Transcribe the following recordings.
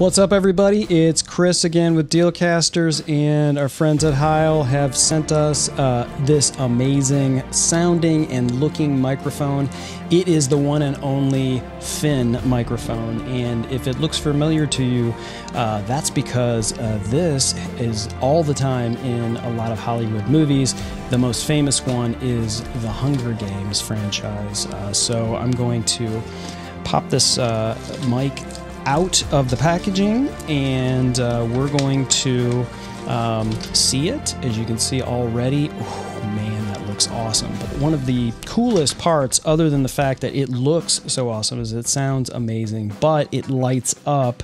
What's up, everybody? It's Chris again with Dealcasters, and our friends at Heil have sent us uh, this amazing sounding and looking microphone. It is the one and only Fin microphone, and if it looks familiar to you, uh, that's because uh, this is all the time in a lot of Hollywood movies. The most famous one is the Hunger Games franchise. Uh, so I'm going to pop this uh, mic out of the packaging and uh, we're going to um, see it. As you can see already oh man that looks awesome. But one of the coolest parts other than the fact that it looks so awesome is it sounds amazing but it lights up.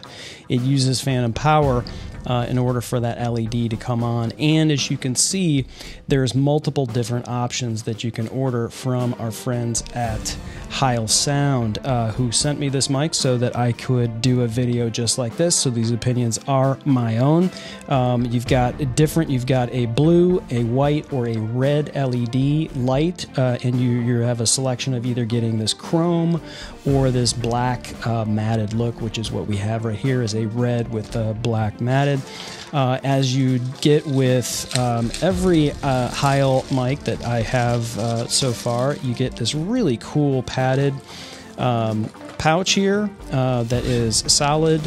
It uses phantom power uh, in order for that LED to come on. And as you can see, there's multiple different options that you can order from our friends at Heil Sound, uh, who sent me this mic so that I could do a video just like this. So these opinions are my own. Um, you've got different, you've got a blue, a white, or a red LED light, uh, and you, you have a selection of either getting this chrome or this black uh, matted look, which is what we have right here is a red with a black matted. Uh, as you get with um, every uh, Heil mic that I have uh, so far, you get this really cool padded um, pouch here uh, that is solid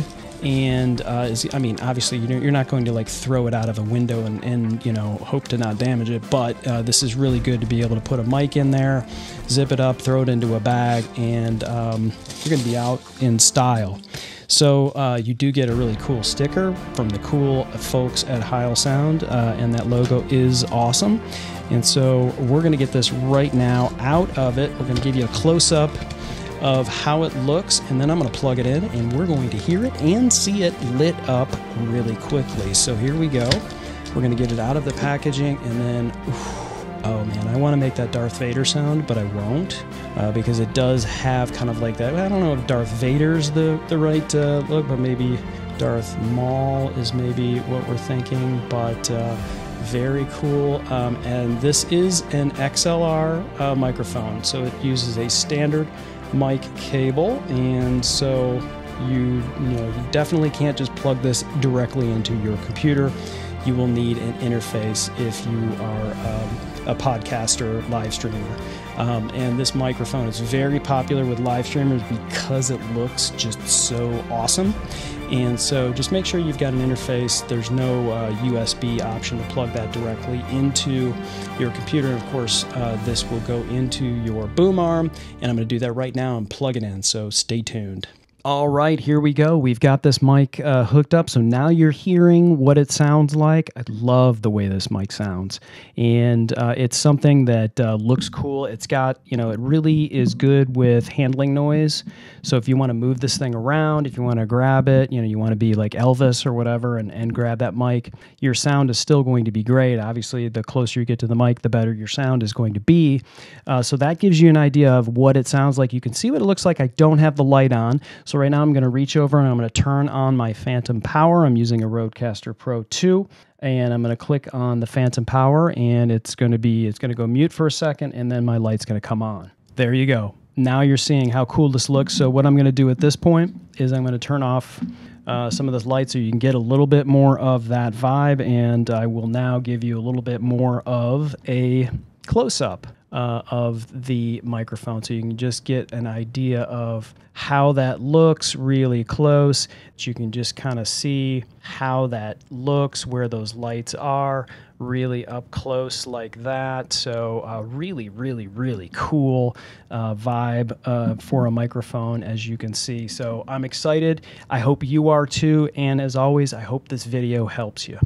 and uh, is, I mean, obviously you're not going to like throw it out of a window and, and you know hope to not damage it, but uh, this is really good to be able to put a mic in there, zip it up, throw it into a bag, and um, you're going to be out in style. So uh, you do get a really cool sticker from the cool folks at Heil Sound, uh, and that logo is awesome. And so we're going to get this right now out of it. We're going to give you a close up of how it looks, and then I'm going to plug it in, and we're going to hear it and see it lit up really quickly. So here we go. We're going to get it out of the packaging, and then. Oh man, I want to make that Darth Vader sound, but I won't uh, because it does have kind of like that. I don't know if Darth Vader's the the right uh, look, but maybe Darth Maul is maybe what we're thinking. But uh, very cool. Um, and this is an XLR uh, microphone, so it uses a standard mic cable, and so you you know you definitely can't just plug this directly into your computer. You will need an interface if you are um, a podcaster, live streamer. Um, and this microphone is very popular with live streamers because it looks just so awesome. And so just make sure you've got an interface. There's no uh, USB option to plug that directly into your computer. And Of course, uh, this will go into your boom arm, and I'm going to do that right now and plug it in. So stay tuned. All right, here we go. We've got this mic uh, hooked up, so now you're hearing what it sounds like. I love the way this mic sounds, and uh, it's something that uh, looks cool. It's got, you know, it really is good with handling noise. So if you want to move this thing around, if you want to grab it, you know, you want to be like Elvis or whatever and, and grab that mic, your sound is still going to be great. Obviously, the closer you get to the mic, the better your sound is going to be. Uh, so that gives you an idea of what it sounds like. You can see what it looks like. I don't have the light on. So right now I'm going to reach over and I'm going to turn on my Phantom Power. I'm using a Rodecaster Pro 2 and I'm going to click on the Phantom Power and it's going to be it's going to go mute for a second and then my light's going to come on. There you go. Now you're seeing how cool this looks. So what I'm going to do at this point is I'm going to turn off uh, some of those lights so you can get a little bit more of that vibe and I will now give you a little bit more of a close up uh, of the microphone so you can just get an idea of how that looks really close. You can just kind of see how that looks, where those lights are, really up close like that. So, uh, really, really, really cool uh, vibe uh, for a microphone, as you can see. So, I'm excited. I hope you are too. And as always, I hope this video helps you.